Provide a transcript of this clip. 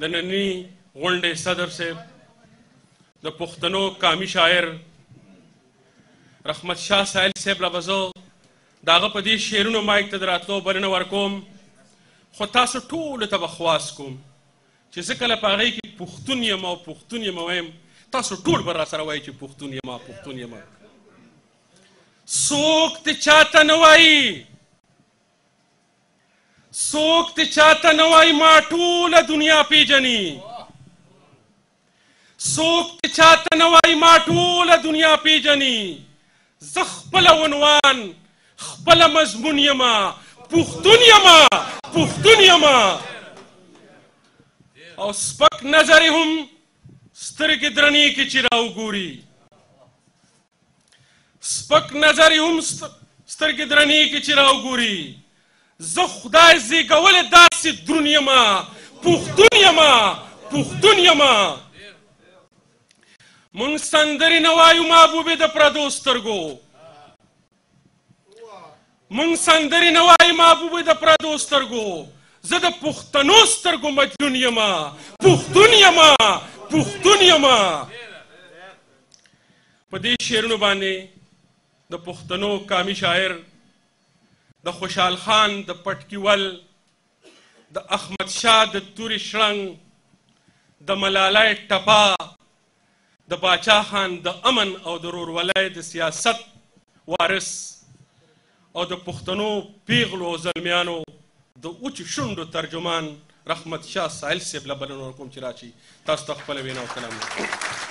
د ننني غونډې صدر صاحب د پښتنو قامي شاعر رحمت شاه سائل صاحب له بزو داغه په دې شعرونو مایک ته دراتلو بلنه ورکوم خو تاسو ټول ته بخواس کوم چې زه کله په هغه کې پښتون یم او پښتون یم وایم تاسو ټول به را سره وایي چې پښتون یم پښتون یم څوک ته چاته نه وایي څوک ته چاته نه وای ما ټوله دنیا پیژني څوک ته چاته نه وای ما ټوله دنیا پیژني زه خپل عنوان خپل مضمون یم پښتون یم پښتون یم او سپک نظر هم سترګې درنې کې چې راوګوري سپک نظر هم سترګې درنې کې چې راوګوري زه خدای زیږولی داسې درون یم پښتون یم پښتون یم مونږ سندرې نه وایو محبوبې د پردو سترګو مونږ سندرې نه وایي محبوب د پردو سترګو زه د پښتنو سترګو مجنون یم پښتون یم پښتون یم په دې شعرونو باندې د پښتنو قامي شاعر د خوشحال خان د پټکیول د احمد شاه د توري شړنګ د ملالای ټپا د باچا خان د امن او د رورولۍ د سیاست وارث او د پښتنو پېغلو او زلمیانو د وچو شونډو ترجمان رحمت شاه سایل صیب له بلنه ورکوم چې راشي تاسو ته خپله وینا او کلام وکړي.